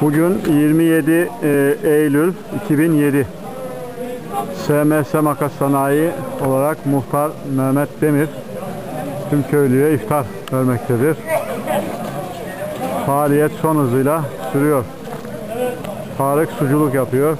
Bugün 27 e, Eylül 2007. SMS Makas Sanayi olarak muhtar Mehmet Demir tüm köylüye iftar vermektedir. Faaliyet son hızıyla sürüyor. Tarık suculuk yapıyor.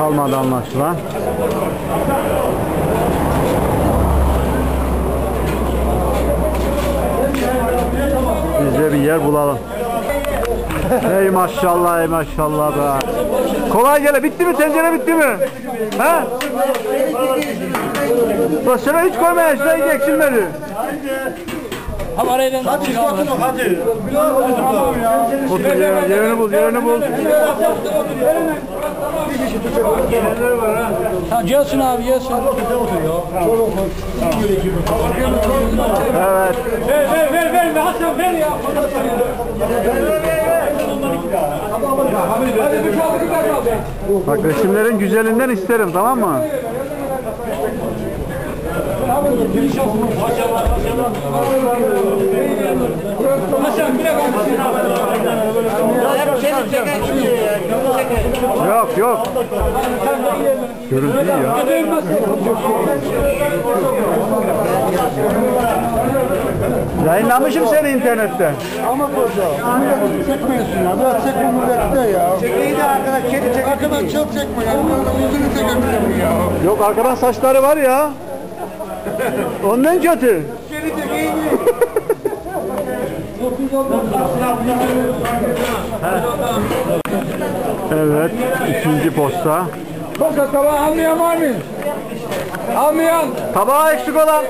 Kalmadı anlaşılan. Biz de bir yer bulalım. Ey maşallah ey maşallah be. Kolay gele bitti mi tencere bitti mi? He? Bak sana hiç koymaya işte eksilmedi. Ama arayla Hadi bakın hadi. Otur yerini, yerini bul yerini bul. Ha, gelsin abi gelsin. Evet. Ver ver ver ver ver Hasan ver ya. Bir bir. Bak resimlerin güzelinden isterim tamam mı? Yok yok. Görüntü iyi ya. Yayınlamışım seni internette. Ama koca. Milleti çekmiyorsun ya. Biraz çekme millette ya. Çekmeyi de arkadaş kedi çek. Arkadaş çok çekme ya. Böyle yüzünü çekemiyorum ya. Yok arkadan saçları var ya. Ondan kötü. Evet. ikinci posta. Kosa tabağı almayan var mı? Almayan. Tabağı eksik olan.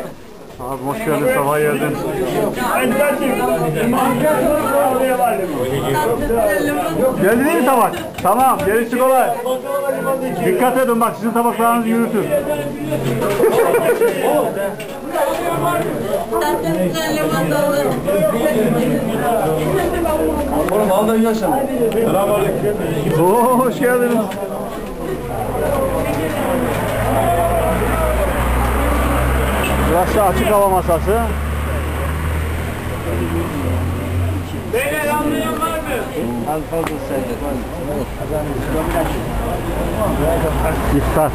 Abi hoş geldin sabah geldin. Geldi değil mi tabak? Tamam gerisi kolay. Dikkat edin bak sizin tabaklarınız yürütür. Oğlum al da yaşa. Oo, hoş geldiniz. Burası açık hava masası. İftar.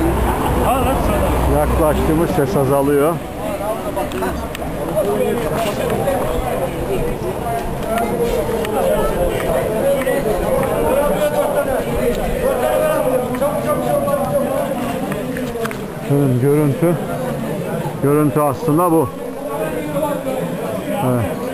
Yaklaştığımız ses azalıyor. Görüntü. Görüntü aslında bu. Evet.